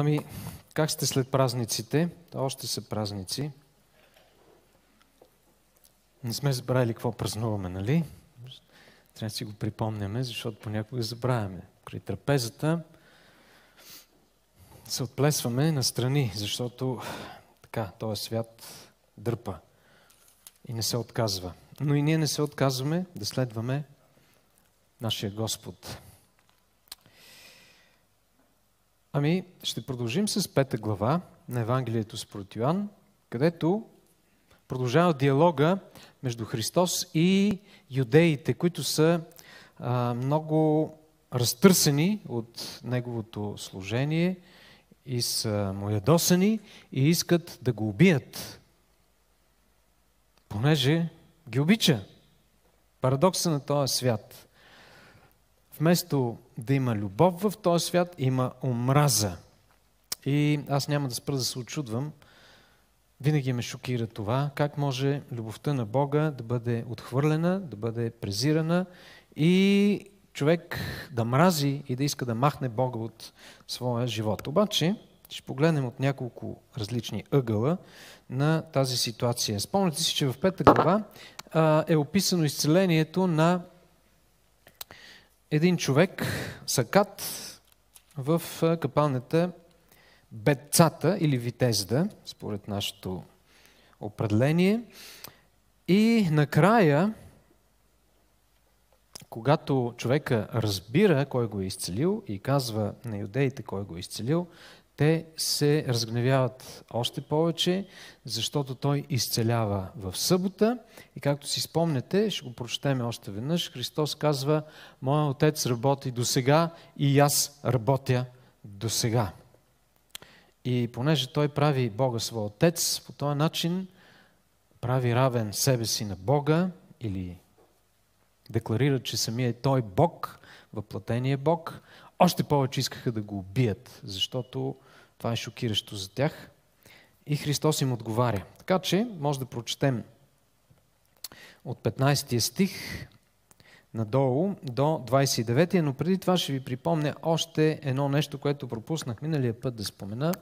Ами, как сте след празниците? Още са празници. Не сме забравили какво празнуваме, нали? Трябва да си го припомняме, защото понякога забравяме. При трапезата се отплесваме на страни, защото така, този свят дърпа и не се отказва. Но и ние не се отказваме да следваме нашия Господ. Ами, ще продължим с пета глава на Евангелието според Йоан, където продължава диалога между Христос и юдеите, които са а, много разтърсени от Неговото служение и са му ядосани и искат да го убият, понеже ги обича. Парадокса на този свят. Вместо да има любов в този свят, има омраза. И аз няма да спра да се очудвам. Винаги ме шокира това, как може любовта на Бога да бъде отхвърлена, да бъде презирана и човек да мрази и да иска да махне Бога от своя живот. Обаче, ще погледнем от няколко различни ъгъла на тази ситуация. Спомняте си, че в пета глава е описано изцелението на един човек, Сакат, в капалната Бетцата или Витезда, според нашето определение. И накрая, когато човека разбира кой го е изцелил и казва на юдеите кой го е изцелил, те се разгневяват още повече, защото той изцелява в събота. И както си спомнете, ще го прочетем още веднъж, Христос казва, Моя отец работи до сега и аз работя до сега. И понеже той прави Бога своя отец, по този начин прави равен себе си на Бога или декларира, че самия е той Бог, въплатения Бог, още повече искаха да го убият, защото това е шокиращо за тях. И Христос им отговаря. Така че, може да прочетем от 15 стих надолу до 29, но преди това ще ви припомня още едно нещо, което пропуснах миналия път да спомена.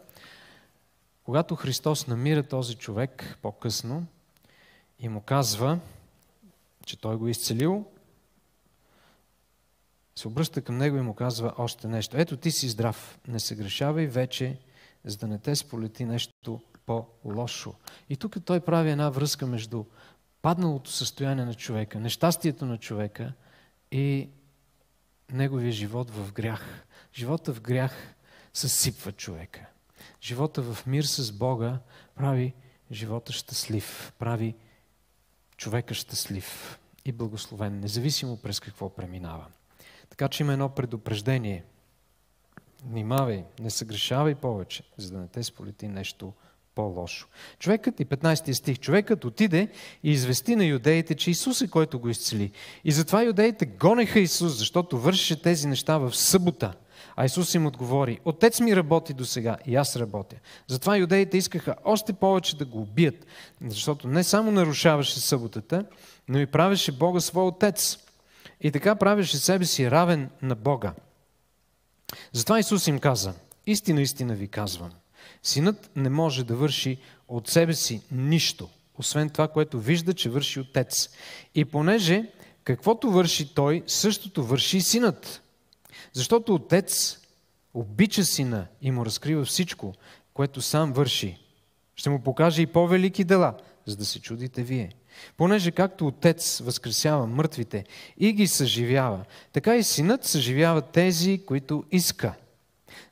Когато Христос намира този човек по-късно и му казва, че той го е изцелил, се обръща към него и му казва още нещо. Ето ти си здрав, не се грешавай вече за да не те сполети нещо по-лошо. И тук той прави една връзка между падналото състояние на човека, нещастието на човека и неговия живот в грях. Живота в грях съсипва човека. Живота в мир с Бога прави живота щастлив, прави човека щастлив и благословен, независимо през какво преминава. Така че има едно предупреждение – Внимавай, не съгрешавай повече, за да не те сполети нещо по-лошо. Човекът, и 15 стих, човекът отиде и извести на юдеите, че Исус е който го изцели. И затова юдеите гонеха Исус, защото вършеше тези неща в събота. А Исус им отговори, Отец ми работи до сега и аз работя. Затова юдеите искаха още повече да го убият, защото не само нарушаваше съботата, но и правеше Бога свой Отец. И така правеше себе си равен на Бога. Затова Исус им каза, истина, истина ви казвам, синът не може да върши от себе си нищо, освен това, което вижда, че върши отец. И понеже каквото върши той, същото върши синът. Защото отец обича сина и му разкрива всичко, което сам върши. Ще му покаже и по-велики дела, за да се чудите вие. Понеже както Отец възкресява мъртвите и ги съживява, така и Синът съживява тези, които иска.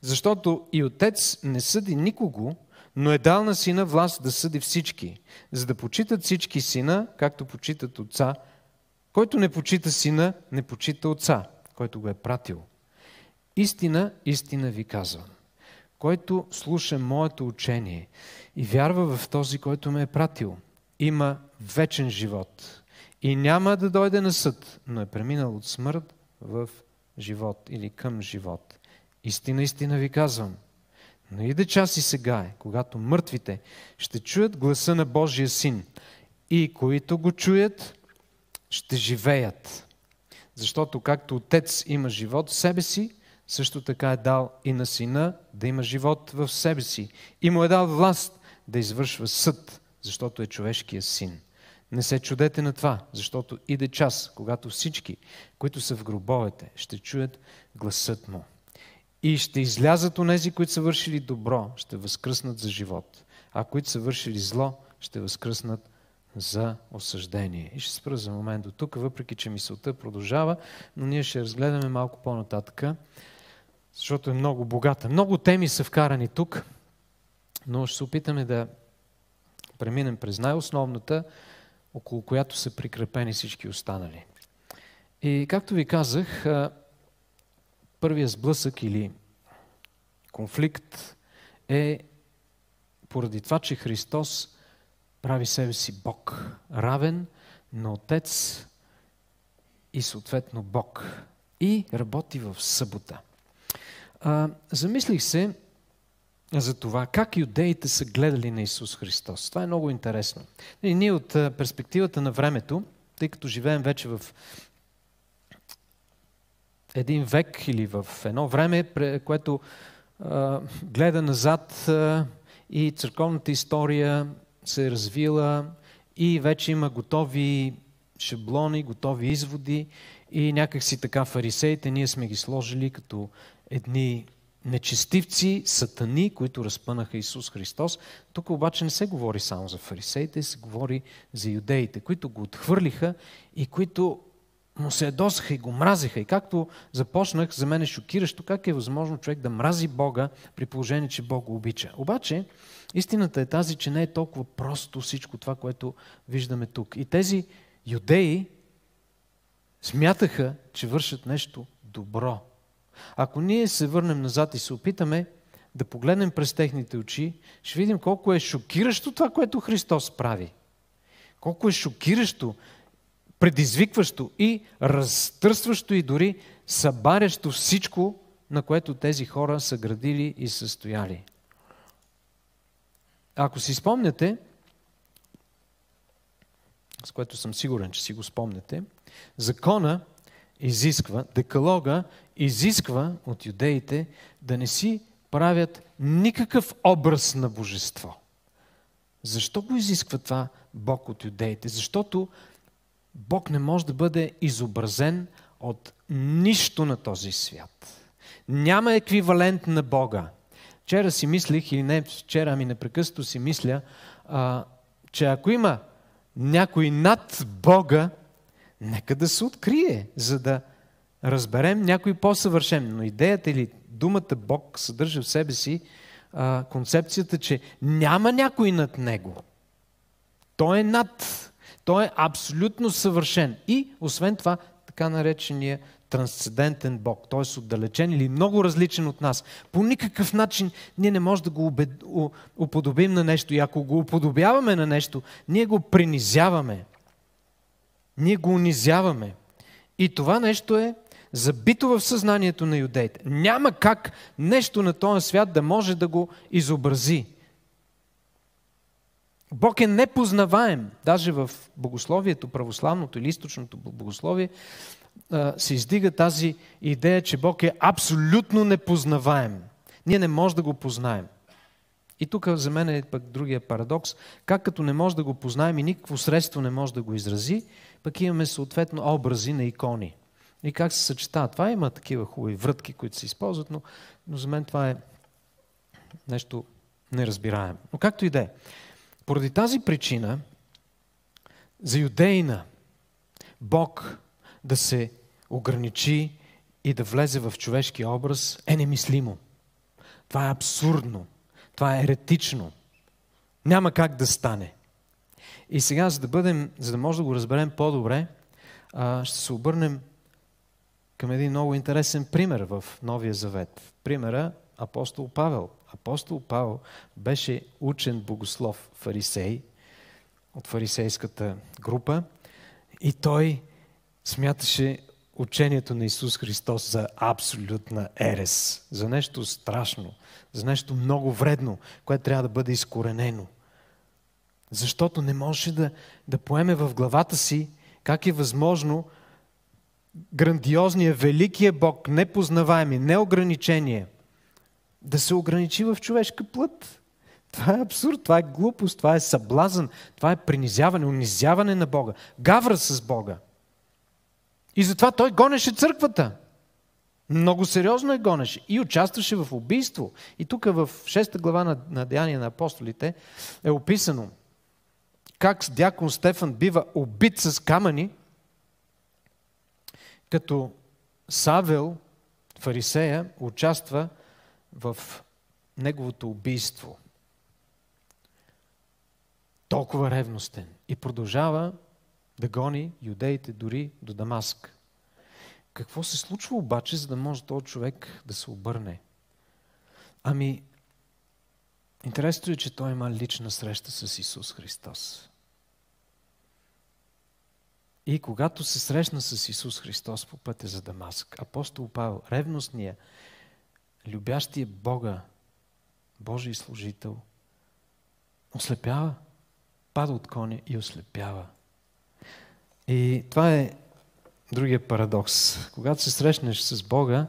Защото и Отец не съди никого, но е дал на Сина власт да съди всички, за да почитат всички Сина, както почитат Отца. Който не почита Сина, не почита Отца, който го е пратил. Истина, истина ви казвам. Който слуша моето учение и вярва в този, който ме е пратил, има вечен живот и няма да дойде на съд, но е преминал от смърт в живот или към живот. Истина, истина ви казвам. Но иде час и сега е, когато мъртвите ще чуят гласа на Божия син и които го чуят, ще живеят. Защото както Отец има живот в себе си, също така е дал и на сина да има живот в себе си. И му е дал власт да извършва съд, защото е човешкия син. Не се чудете на това, защото иде час, когато всички, които са в гробовете, ще чуят гласът му. И ще излязат онези, които са вършили добро, ще възкръснат за живот, а които са вършили зло, ще възкръснат за осъждение. И ще спра за момент до тук, въпреки че мисълта продължава, но ние ще разгледаме малко по-нататък, защото е много богата. Много теми са вкарани тук, но ще се опитаме да преминем през най-основната, около която са прикрепени всички останали. И както ви казах, първият сблъсък или конфликт е поради това, че Христос прави себе си Бог, равен на Отец и съответно Бог. И работи в събота. А, замислих се за това как юдеите са гледали на Исус Христос. Това е много интересно. И ние от перспективата на времето, тъй като живеем вече в един век или в едно време, което гледа назад и църковната история се е развила и вече има готови шаблони, готови изводи и някак си така фарисеите ние сме ги сложили като едни нечестивци, сатани, които разпънаха Исус Христос. Тук обаче не се говори само за фарисеите, се говори за юдеите, които го отхвърлиха и които му се ядосаха и го мразиха. И както започнах, за мен е шокиращо как е възможно човек да мрази Бога при положение, че Бог го обича. Обаче, истината е тази, че не е толкова просто всичко това, което виждаме тук. И тези юдеи смятаха, че вършат нещо добро. Ако ние се върнем назад и се опитаме да погледнем през техните очи, ще видим колко е шокиращо това, което Христос прави. Колко е шокиращо, предизвикващо и разтърсващо и дори събарящо всичко, на което тези хора са градили и са стояли. Ако си спомняте, с което съм сигурен, че си го спомняте, закона изисква, декалога изисква от юдеите да не си правят никакъв образ на божество. Защо го изисква това Бог от юдеите? Защото Бог не може да бъде изобразен от нищо на този свят. Няма еквивалент на Бога. Вчера си мислих, или не вчера, ами непрекъснато си мисля, а, че ако има някой над Бога, нека да се открие, за да разберем някой по-съвършен. Но идеята или думата Бог съдържа в себе си а, концепцията, че няма някой над него. Той е над. Той е абсолютно съвършен. И, освен това, така наречения трансцендентен Бог, т.е. отдалечен или много различен от нас. По никакъв начин ние не можем да го уподобим на нещо. И ако го уподобяваме на нещо, ние го принизяваме. Ние го унизяваме. И това нещо е забито в съзнанието на юдеите. Няма как нещо на този свят да може да го изобрази. Бог е непознаваем. Даже в богословието, православното или източното богословие, се издига тази идея, че Бог е абсолютно непознаваем. Ние не можем да го познаем. И тук за мен е пък другия парадокс. Как като не може да го познаем и никакво средство не може да го изрази, пък имаме съответно образи на икони. И как се съчетава? Това има такива хубави врътки, които се използват, но, но за мен това е нещо неразбираемо. Но както и да е. Поради тази причина, за юдейна Бог да се ограничи и да влезе в човешки образ е немислимо. Това е абсурдно. Това е еретично. Няма как да стане. И сега, за да, бъдем, за да може да го разберем по-добре, ще се обърнем към един много интересен пример в Новия Завет. Примера апостол Павел. Апостол Павел беше учен богослов фарисей от фарисейската група и той смяташе учението на Исус Христос за абсолютна ерес, за нещо страшно, за нещо много вредно, което трябва да бъде изкоренено. Защото не може да, да поеме в главата си как е възможно грандиозния, великия Бог, непознаваеми, неограничение, да се ограничи в човешка плът. Това е абсурд, това е глупост, това е съблазън, това е принизяване, унизяване на Бога, гавра с Бога. И затова той гонеше църквата. Много сериозно е гонеше и участваше в убийство. И тук в 6 глава на, на Деяния на апостолите е описано как дякон Стефан бива убит с камъни, като Савел, фарисея, участва в неговото убийство. Толкова ревностен. И продължава да гони юдеите дори до Дамаск. Какво се случва обаче, за да може този човек да се обърне? Ами, интересното е, че той има лична среща с Исус Христос. И когато се срещна с Исус Христос по пътя за Дамаск, апостол Павел, ревностния, любящия Бога, Божий служител, ослепява, пада от коня и ослепява. И това е другия парадокс. Когато се срещнеш с Бога,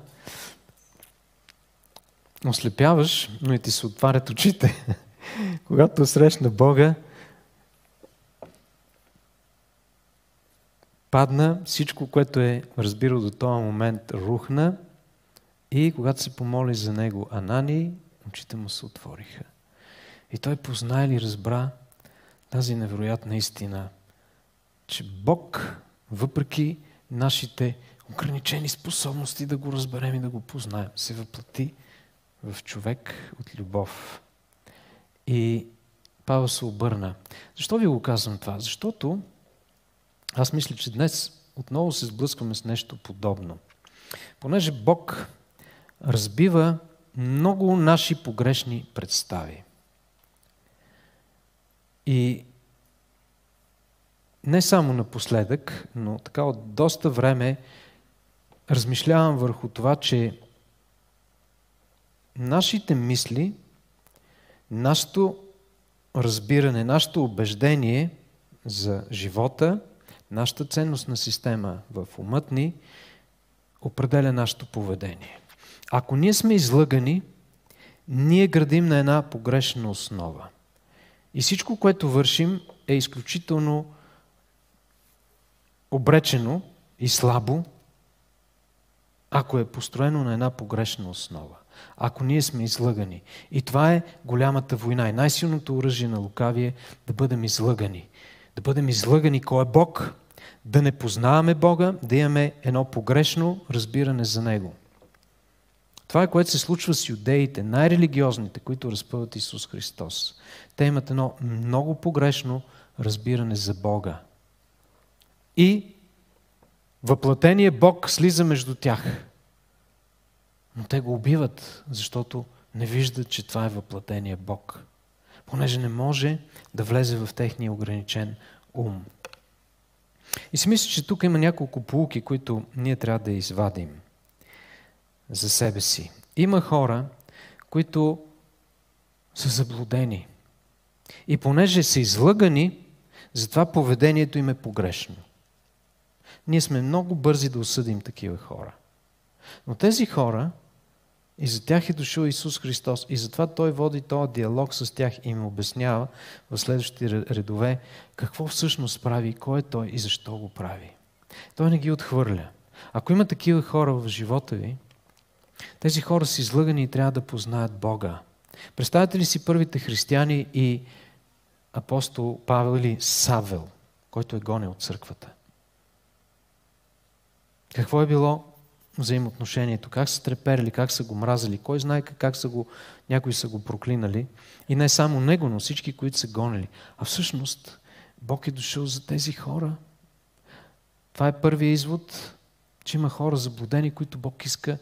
ослепяваш, но и ти се отварят очите. Когато срещна Бога, падна, всичко, което е разбирал до този момент, рухна и когато се помоли за него Анани, очите му се отвориха. И той позна или разбра тази невероятна истина, че Бог, въпреки нашите ограничени способности да го разберем и да го познаем, се въплати в човек от любов. И Павел се обърна. Защо ви го казвам това? Защото аз мисля, че днес отново се сблъскваме с нещо подобно. Понеже Бог разбива много наши погрешни представи. И не само напоследък, но така от доста време размишлявам върху това, че нашите мисли, нашето разбиране, нашето убеждение за живота, нашата ценностна система в умът ни определя нашето поведение. Ако ние сме излъгани, ние градим на една погрешна основа. И всичко, което вършим, е изключително обречено и слабо, ако е построено на една погрешна основа. Ако ние сме излъгани. И това е голямата война. И най-силното оръжие на лукавие да бъдем излъгани. Да бъдем излъгани кой е Бог, да не познаваме Бога, да имаме едно погрешно разбиране за Него. Това е което се случва с юдеите, най-религиозните, които разпъват Исус Христос. Те имат едно много погрешно разбиране за Бога. И въплатение Бог слиза между тях. Но те го убиват, защото не виждат, че това е въплатение Бог. Понеже не може да влезе в техния ограничен ум. И си мисля, че тук има няколко полуки, които ние трябва да извадим за себе си. Има хора, които са заблудени. И понеже са излъгани, затова поведението им е погрешно. Ние сме много бързи да осъдим такива хора. Но тези хора, и за тях е дошъл Исус Христос, и затова Той води този диалог с тях и им обяснява в следващите редове какво всъщност прави, кой е Той и защо го прави. Той не ги отхвърля. Ако има такива хора в живота ви, тези хора са излъгани и трябва да познаят Бога. Представете ли си първите християни и апостол Павел или Савел, който е гонен от църквата? Какво е било взаимоотношението? Как са треперили, как са го мразили? Кой знае как са го, някои са го проклинали? И не само него, но всички, които са гонили. А всъщност Бог е дошъл за тези хора. Това е първият извод, че има хора заблудени, които Бог иска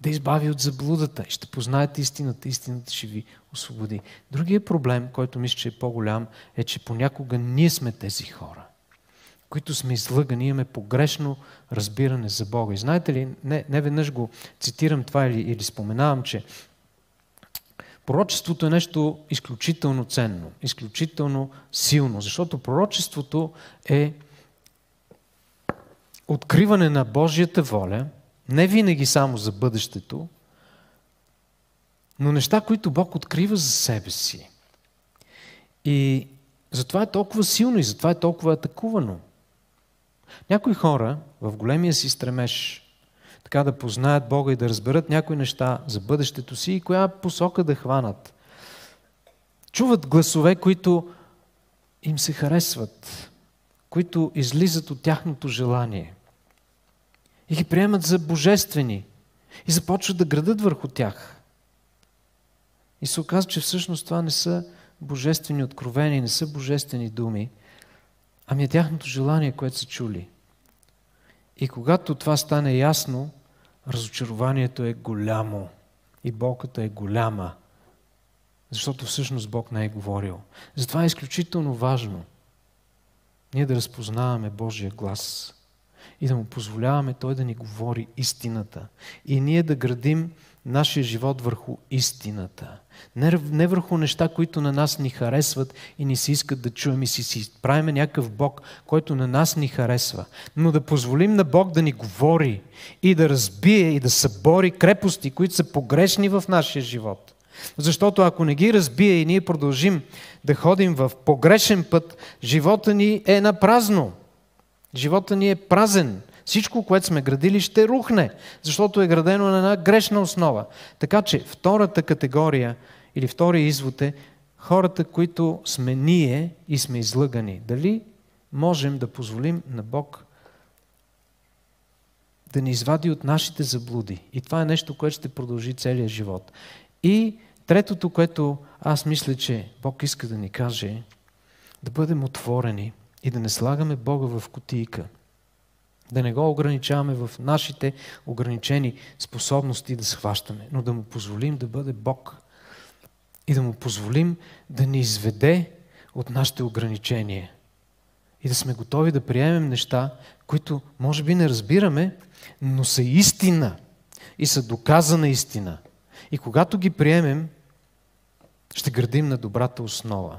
да избави от заблудата и ще познаете истината. Истината ще ви освободи. Другият проблем, който мисля, че е по-голям, е, че понякога ние сме тези хора, които сме излъгани, имаме погрешно разбиране за Бога. И знаете ли, не, не веднъж го цитирам това или, или споменавам, че пророчеството е нещо изключително ценно, изключително силно, защото пророчеството е откриване на Божията воля, не винаги само за бъдещето, но неща, които Бог открива за себе си. И затова е толкова силно и затова е толкова атакувано. Някои хора в големия си стремеж така да познаят Бога и да разберат някои неща за бъдещето си и коя посока да хванат. Чуват гласове, които им се харесват, които излизат от тяхното желание и ги приемат за божествени и започват да градат върху тях. И се оказва, че всъщност това не са божествени откровения, не са божествени думи, ами е тяхното желание, което са чули. И когато това стане ясно, разочарованието е голямо и болката е голяма, защото всъщност Бог не е говорил. Затова е изключително важно ние да разпознаваме Божия глас и да му позволяваме Той да ни говори истината. И ние да градим нашия живот върху истината. Не, не върху неща, които на нас ни харесват и ни се искат да чуем и си, си правиме някакъв Бог, който на нас ни харесва. Но да позволим на Бог да ни говори и да разбие и да събори крепости, които са погрешни в нашия живот. Защото ако не ги разбие и ние продължим да ходим в погрешен път, живота ни е на празно. Живота ни е празен. Всичко, което сме градили, ще рухне, защото е градено на една грешна основа. Така че втората категория или втория извод е хората, които сме ние и сме излъгани. Дали можем да позволим на Бог да ни извади от нашите заблуди. И това е нещо, което ще продължи целия живот. И третото, което аз мисля, че Бог иска да ни каже, да бъдем отворени и да не слагаме Бога в кутийка – да не го ограничаваме в нашите ограничени способности да схващаме, но да му позволим да бъде Бог и да му позволим да ни изведе от нашите ограничения и да сме готови да приемем неща, които може би не разбираме, но са истина и са доказана истина. И когато ги приемем, ще градим на добрата основа.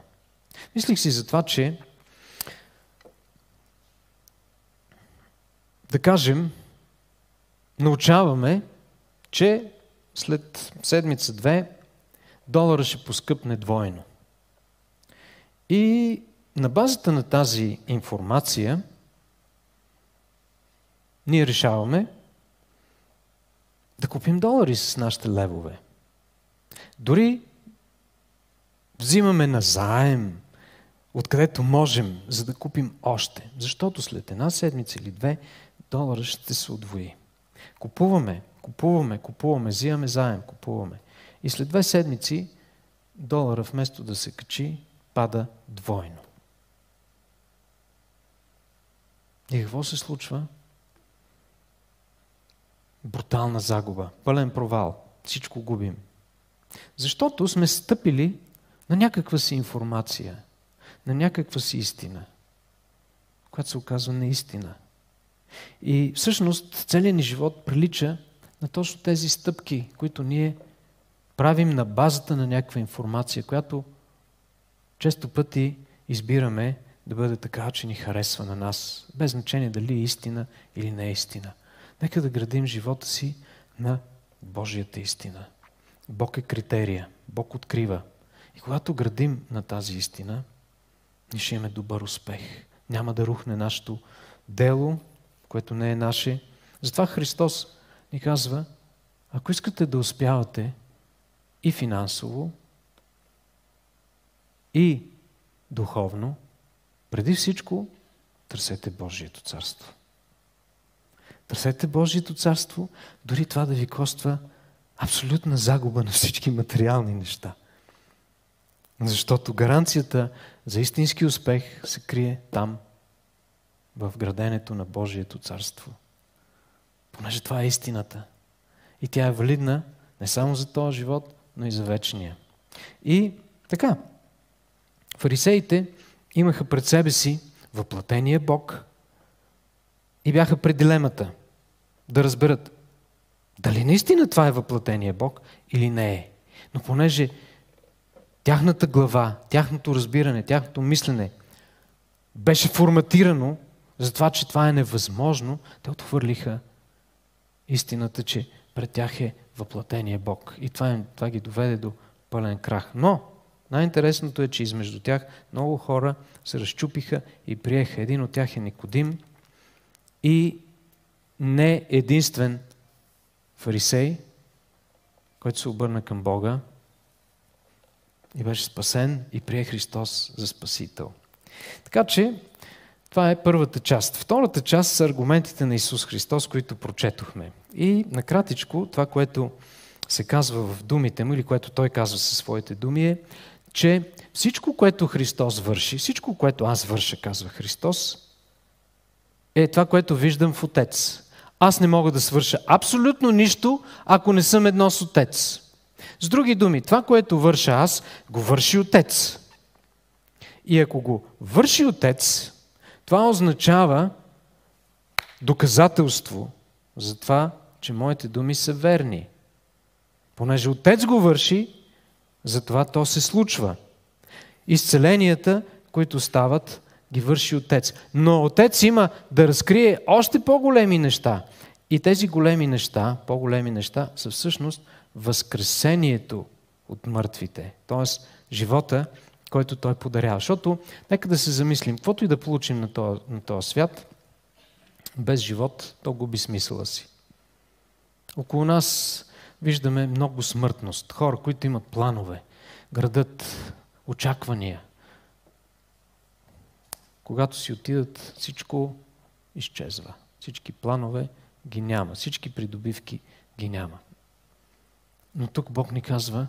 Мислих си за това, че да кажем, научаваме, че след седмица-две долара ще поскъпне двойно. И на базата на тази информация ние решаваме да купим долари с нашите левове. Дори взимаме на заем, откъдето можем, за да купим още. Защото след една седмица или две долара ще се отвои. Купуваме, купуваме, купуваме, взимаме заем, купуваме. И след две седмици долара вместо да се качи, пада двойно. И какво се случва? Брутална загуба, пълен провал. Всичко губим. Защото сме стъпили на някаква си информация, на някаква си истина, която се оказва неистина. И всъщност целият ни живот прилича на точно тези стъпки, които ние правим на базата на някаква информация, която често пъти избираме да бъде така, че ни харесва на нас, без значение дали е истина или не е истина. Нека да градим живота си на Божията истина. Бог е критерия, Бог открива. И когато градим на тази истина, ние ще имаме добър успех. Няма да рухне нашето дело, което не е наше. Затова Христос ни казва, ако искате да успявате и финансово, и духовно, преди всичко търсете Божието царство. Търсете Божието царство, дори това да ви коства абсолютна загуба на всички материални неща. Защото гаранцията за истински успех се крие там, в граденето на Божието царство. Понеже това е истината. И тя е валидна не само за този живот, но и за вечния. И така, фарисеите имаха пред себе си въплатения Бог и бяха пред дилемата да разберат дали наистина това е въплатения Бог или не е. Но понеже тяхната глава, тяхното разбиране, тяхното мислене беше форматирано за това, че това е невъзможно, те отхвърлиха истината, че пред тях е въплатения Бог. И това, е, това ги доведе до пълен крах. Но най-интересното е, че измежду тях много хора се разчупиха и приеха. Един от тях е Никодим и не единствен фарисей, който се обърна към Бога и беше спасен и прие Христос за Спасител. Така че, това е първата част. Втората част са аргументите на Исус Христос, които прочетохме. И накратичко, това, което се казва в думите му, или което той казва със своите думи е, че всичко, което Христос върши, всичко, което аз върша, казва Христос, е това, което виждам в Отец. Аз не мога да свърша абсолютно нищо, ако не съм едно с Отец. С други думи, това, което върша аз, го върши Отец. И ако го върши Отец, това означава доказателство за това, че моите думи са верни. Понеже Отец го върши, затова то се случва. Изцеленията, които стават, ги върши Отец. Но Отец има да разкрие още по-големи неща. И тези големи неща, по-големи неща, са всъщност възкресението от мъртвите. Тоест, живота, който Той подарява. Защото, нека да се замислим, каквото и да получим на този, на този свят, без живот, то губи смисъла си. Около нас виждаме много смъртност. Хора, които имат планове, градат очаквания. Когато си отидат, всичко изчезва. Всички планове ги няма. Всички придобивки ги няма. Но тук Бог ни казва,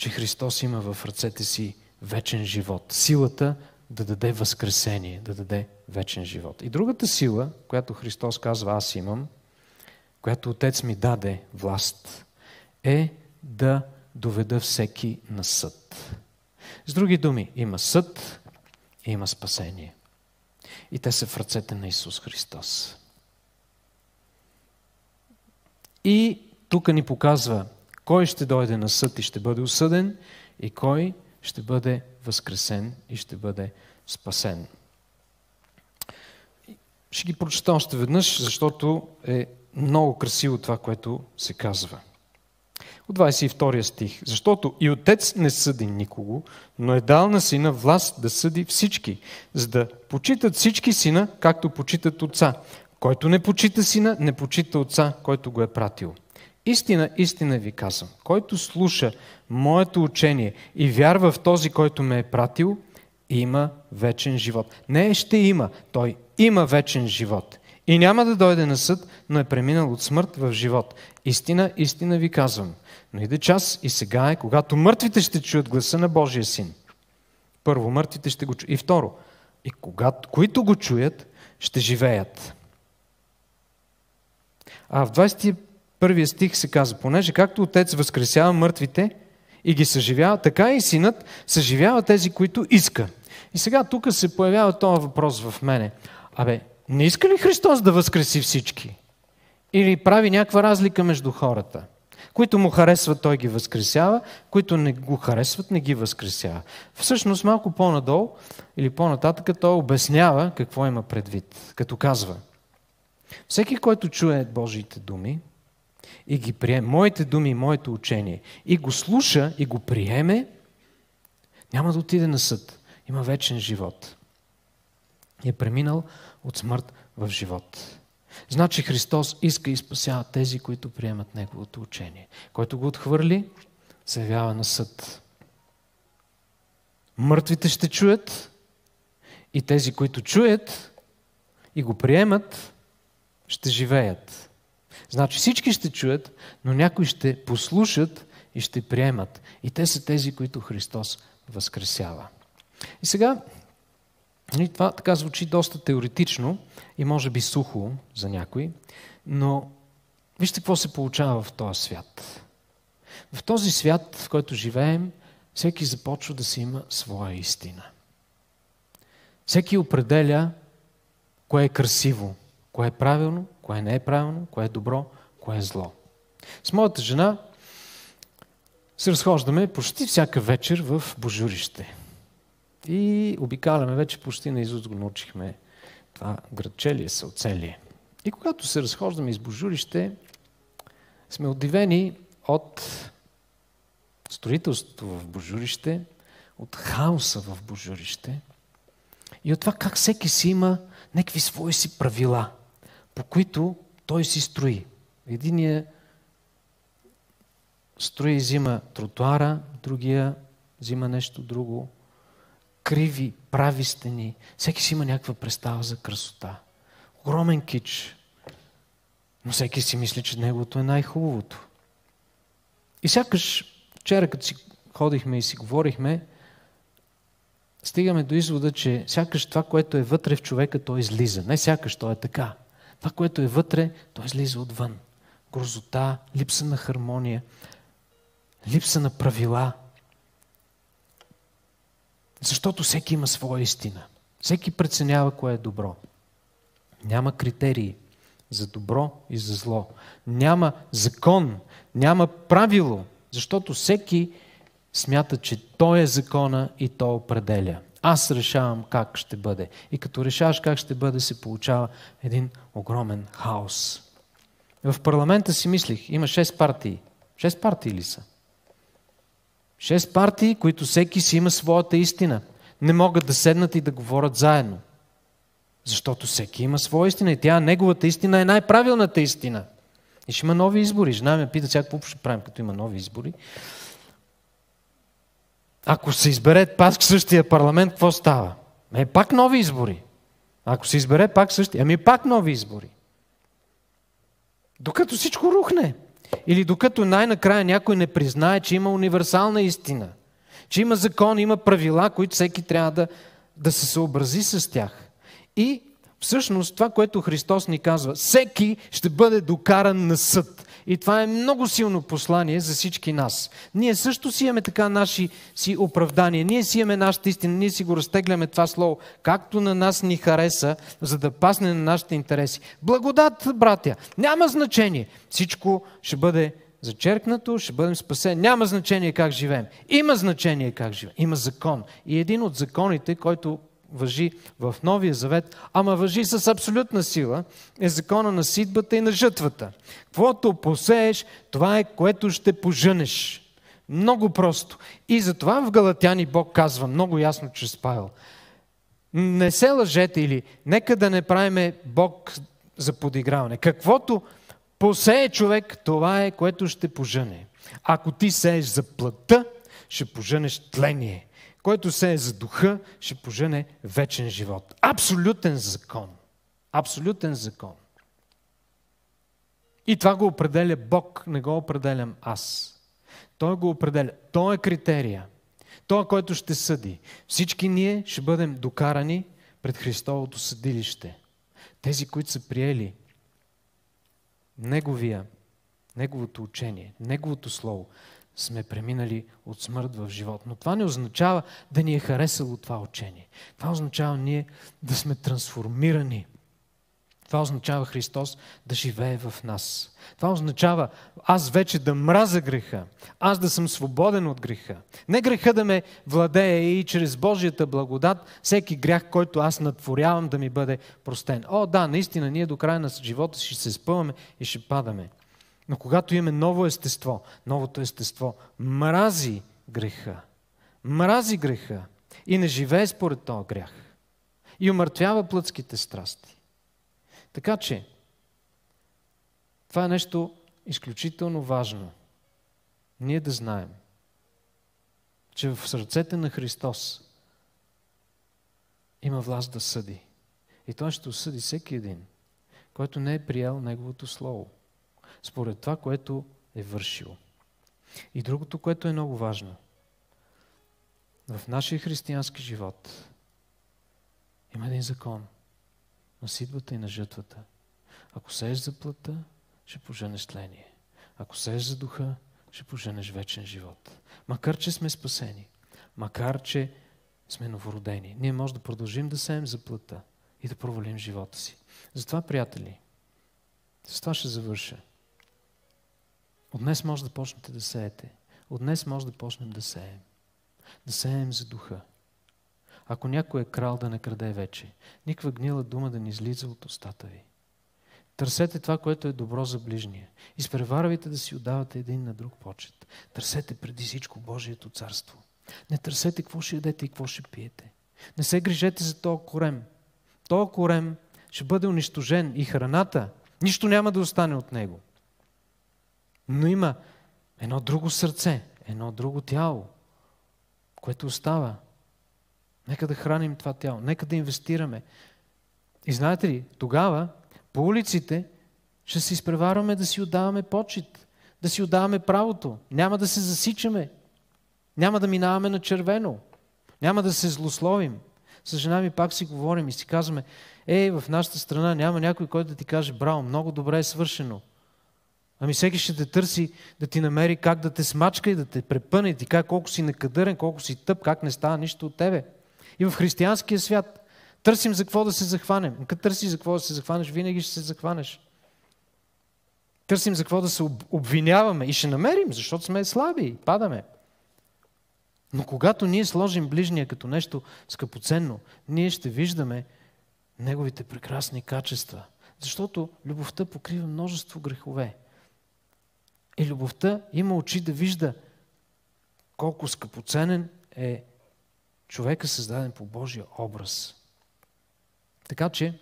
че Христос има в ръцете си вечен живот. Силата да даде възкресение, да даде вечен живот. И другата сила, която Христос казва, аз имам, която Отец ми даде власт, е да доведа всеки на съд. С други думи, има съд и има спасение. И те са в ръцете на Исус Христос. И тук ни показва кой ще дойде на съд и ще бъде осъден и кой ще бъде възкресен и ще бъде спасен. Ще ги прочета още веднъж, защото е много красиво това, което се казва. От 22 стих. Защото и отец не съди никого, но е дал на сина власт да съди всички, за да почитат всички сина, както почитат отца. Който не почита сина, не почита отца, който го е пратил. Истина, истина ви казвам, който слуша моето учение и вярва в този, който ме е пратил, има вечен живот. Не ще има, той има вечен живот. И няма да дойде на съд, но е преминал от смърт в живот. Истина, истина ви казвам. Но иде час и сега е, когато мъртвите ще чуят гласа на Божия син. Първо, мъртвите ще го чуят. И второ, и когато, които го чуят, ще живеят. А в 21 стих се казва, понеже както Отец възкресява мъртвите и ги съживява, така и Синът съживява тези, които иска. И сега тук се появява този въпрос в мене. Абе, не иска ли Христос да възкреси всички? Или прави някаква разлика между хората? Които му харесват, той ги възкресява, които не го харесват, не ги възкресява. Всъщност, малко по-надолу или по-нататък, той обяснява какво има предвид, като казва – всеки, който чуе Божиите думи и ги приеме, моите думи и моето учение, и го слуша и го приеме, няма да отиде на съд. Има вечен живот. И е преминал от смърт в живот. Значи Христос иска и спасява тези, които приемат Неговото учение. Който го отхвърли, се явява на съд. Мъртвите ще чуят и тези, които чуят и го приемат, ще живеят. Значи всички ще чуят, но някои ще послушат и ще приемат. И те са тези, които Христос възкресява. И сега, нали, това така звучи доста теоретично и може би сухо за някой, но вижте какво се получава в този свят. В този свят, в който живеем, всеки започва да си има своя истина. Всеки определя кое е красиво, Кое е правилно, кое не е правилно, кое е добро, кое е зло. С моята жена се разхождаме почти всяка вечер в Божурище. И обикаляме вече почти на изуст го научихме това градче ли е Сълцелие. И когато се разхождаме из Божурище, сме удивени от строителството в Божурище, от хаоса в Божурище и от това как всеки си има някакви свои си правила, по които той си строи. Единия строи и взима тротуара, другия взима нещо друго. Криви, прави стени. Всеки си има някаква представа за красота. Огромен кич. Но всеки си мисли, че неговото е най-хубавото. И сякаш вчера, като си ходихме и си говорихме, стигаме до извода, че сякаш това, което е вътре в човека, то излиза. Не сякаш, то е така. Това, което е вътре, то излиза отвън. Грозота, липса на хармония, липса на правила. Защото всеки има своя истина. Всеки преценява кое е добро. Няма критерии за добро и за зло. Няма закон, няма правило, защото всеки смята, че той е закона и той определя. Аз решавам как ще бъде. И като решаваш как ще бъде, се получава един огромен хаос. В парламента си мислих, има 6 партии. 6 партии ли са? 6 партии, които всеки си има своята истина. Не могат да седнат и да говорят заедно. Защото всеки има своя истина и тя, неговата истина е най-правилната истина. И ще има нови избори. Жена ме пита, сега какво ще правим, като има нови избори. Ако се избере пак същия парламент, какво става? Е, пак нови избори. Ако се избере пак същия, ами пак нови избори. Докато всичко рухне. Или докато най-накрая някой не признае, че има универсална истина. Че има закон, има правила, които всеки трябва да, да се съобрази с тях. И всъщност това, което Христос ни казва, всеки ще бъде докаран на съд. И това е много силно послание за всички нас. Ние също си имаме така наши си оправдания. Ние си имаме нашата истина. Ние си го разтегляме това слово, както на нас ни хареса, за да пасне на нашите интереси. Благодат, братя, няма значение. Всичко ще бъде зачеркнато, ще бъдем спасени. Няма значение как живеем. Има значение как живеем. Има закон. И един от законите, който въжи в Новия Завет, ама въжи с абсолютна сила, е закона на сидбата и на жътвата. Каквото посееш, това е което ще пожънеш. Много просто. И затова в Галатяни Бог казва много ясно чрез Павел. Не се лъжете или нека да не правиме Бог за подиграване. Каквото посее човек, това е което ще пожъне. Ако ти сееш за плътта, ще пожънеш тление който се е за духа, ще пожене вечен живот. Абсолютен закон. Абсолютен закон. И това го определя Бог, не го определям аз. Той го определя. Той е критерия. Той, който ще съди. Всички ние ще бъдем докарани пред Христовото съдилище. Тези, които са приели Неговия, Неговото учение, Неговото Слово, сме преминали от смърт в живот. Но това не означава да ни е харесало това учение. Това означава ние да сме трансформирани. Това означава Христос да живее в нас. Това означава аз вече да мразя греха, аз да съм свободен от греха. Не греха да ме владее и чрез Божията благодат всеки грях, който аз натворявам да ми бъде простен. О, да, наистина, ние до края на живота ще се спъваме и ще падаме. Но когато имаме ново естество, новото естество мрази греха. Мрази греха и не живее според този грях. И умъртвява плътските страсти. Така че, това е нещо изключително важно. Ние да знаем, че в сърцете на Христос има власт да съди. И Той ще осъди всеки един, който не е приел Неговото Слово според това, което е вършил. И другото, което е много важно. В нашия християнски живот има един закон на сидбата и на жътвата. Ако сееш за плътта, ще поженеш тление. Ако сееш за духа, ще поженеш вечен живот. Макар, че сме спасени, макар, че сме новородени, ние може да продължим да сеем за плътта и да провалим живота си. Затова, приятели, с това ще завърша. От днес може да почнете да сеете. От днес може да почнем да сеем. Да сеем за духа. Ако някой е крал, да не краде вече. Никаква гнила дума да не излиза от устата ви. Търсете това, което е добро за ближния. Изпреварвайте да си отдавате един на друг почет. Търсете преди всичко Божието царство. Не търсете какво ще ядете и какво ще пиете. Не се грижете за този корем. Този корем ще бъде унищожен и храната. Нищо няма да остане от него. Но има едно друго сърце, едно друго тяло, което остава. Нека да храним това тяло, нека да инвестираме. И знаете ли, тогава по улиците ще се изпреварваме да си отдаваме почет, да си отдаваме правото. Няма да се засичаме. Няма да минаваме на червено. Няма да се злословим. С жена ми пак си говорим и си казваме, ей, в нашата страна няма някой, който да ти каже, браво, много добре е свършено. Ами всеки ще те търси да ти намери как да те смачка и да те препъне ти каже колко си накадърен, колко си тъп, как не става нищо от тебе. И в християнския свят търсим за какво да се захванем. Като търсиш за какво да се захванеш, винаги ще се захванеш. Търсим за какво да се обвиняваме и ще намерим, защото сме слаби и падаме. Но когато ние сложим ближния като нещо скъпоценно, ние ще виждаме неговите прекрасни качества. Защото любовта покрива множество грехове. И любовта има очи да вижда колко скъпоценен е човека създаден по Божия образ. Така че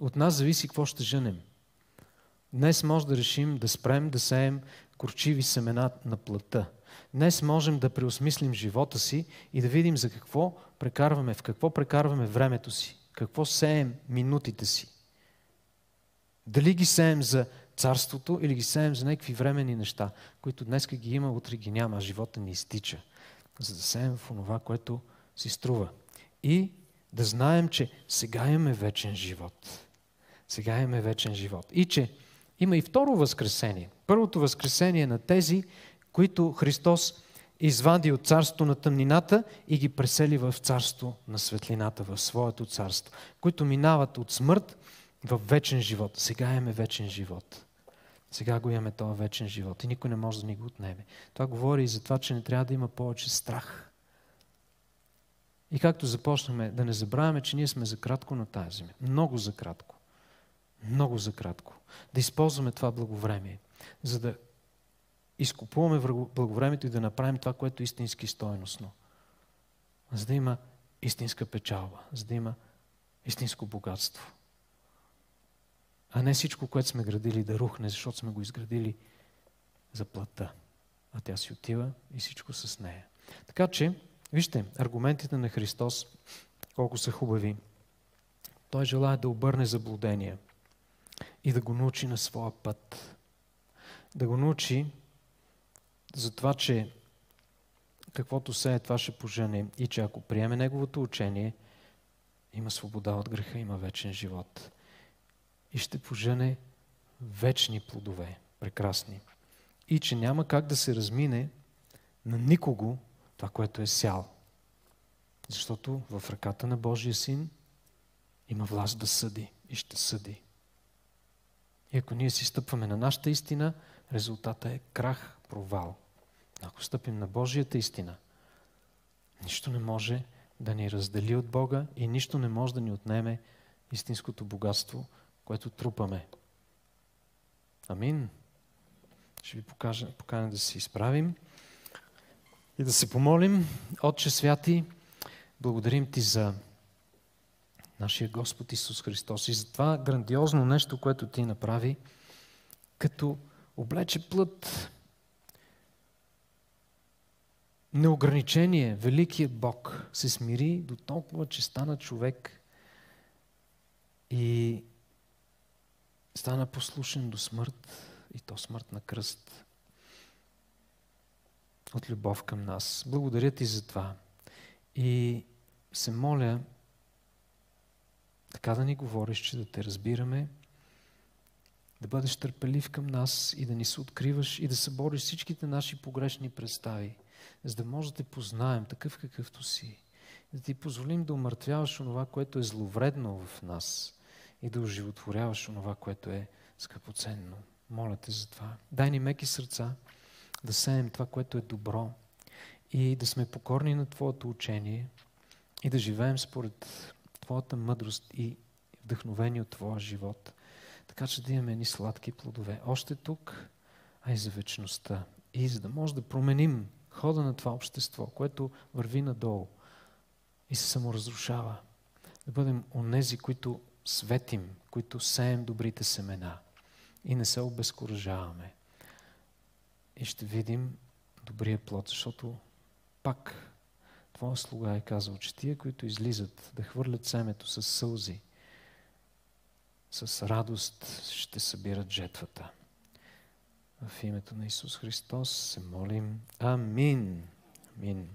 от нас зависи какво ще женем. Днес може да решим да спрем да сеем корчиви семена на плътта. Днес можем да преосмислим живота си и да видим за какво прекарваме, в какво прекарваме времето си, какво сеем минутите си. Дали ги сеем за царството или ги сеем за някакви временни неща, които днес ги има, утре ги няма, живота ни изтича. За да сеем в това, което си струва. И да знаем, че сега имаме вечен живот. Сега имаме вечен живот. И че има и второ възкресение. Първото възкресение на тези, които Христос извади от царството на тъмнината и ги пресели в царство на светлината, в своето царство, които минават от смърт в вечен живот. Сега имаме вечен живот. Сега го имаме този вечен живот и никой не може да ни го отнеме. Това говори и за това, че не трябва да има повече страх. И както започнахме, да не забравяме, че ние сме за кратко на тази земя. Много за кратко. Много за кратко. Да използваме това благовремие, за да изкупуваме благовремето и да направим това, което е истински стоеностно. За да има истинска печалба, за да има истинско богатство. А не всичко, което сме градили да рухне, защото сме го изградили за плата. А тя си отива и всичко с нея. Така че, вижте, аргументите на Христос колко са хубави. Той желая да обърне заблудение и да го научи на своя път. Да го научи за това, че каквото се е, това ще пожене и че ако приеме неговото учение, има свобода от греха, има вечен живот. И ще пожене вечни плодове, прекрасни. И че няма как да се размине на никого това, което е сял. Защото в ръката на Божия син има власт да съди и ще съди. И ако ние си стъпваме на нашата истина, резултата е крах, провал. Ако стъпим на Божията истина, нищо не може да ни раздели от Бога и нищо не може да ни отнеме истинското богатство, което трупаме. Амин. Ще ви покажа, покажа да се изправим и да се помолим. Отче святи, благодарим ти за нашия Господ Исус Христос и за това грандиозно нещо, което ти направи, като облече плът неограничение, великият Бог се смири до толкова, че стана човек и стана послушен до смърт и то смърт на кръст. От любов към нас. Благодаря ти за това. И се моля така да ни говориш, че да те разбираме, да бъдеш търпелив към нас и да ни се откриваш и да събориш всичките наши погрешни представи, за да може да те познаем такъв какъвто си. Да ти позволим да умъртвяваш онова, което е зловредно в нас и да оживотворяваш онова, което е скъпоценно. Моля те за това. Дай ни меки сърца да сеем това, което е добро и да сме покорни на Твоето учение и да живеем според Твоята мъдрост и вдъхновение от Твоя живот. Така че да имаме ни сладки плодове. Още тук, а и за вечността. И за да може да променим хода на това общество, което върви надолу и се саморазрушава. Да бъдем онези, които светим, които сеем добрите семена и не се обезкуражаваме. И ще видим добрия плод, защото пак Твоя слуга е казал, че тия, които излизат да хвърлят семето с сълзи, с радост ще събират жетвата. В името на Исус Христос се молим. Амин. Амин.